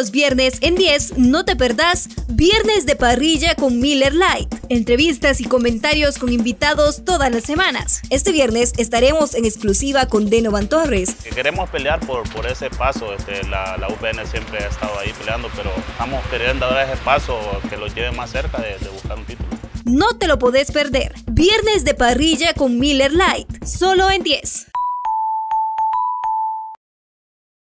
los viernes en 10 no te perdás Viernes de Parrilla con Miller Light. Entrevistas y comentarios con invitados todas las semanas. Este viernes estaremos en exclusiva con Denovan Torres. queremos pelear por, por ese paso. Este, la, la UPN siempre ha estado ahí peleando, pero estamos queriendo dar ese paso que lo lleve más cerca de, de buscar un título. No te lo podés perder. Viernes de Parrilla con Miller Light. Solo en 10.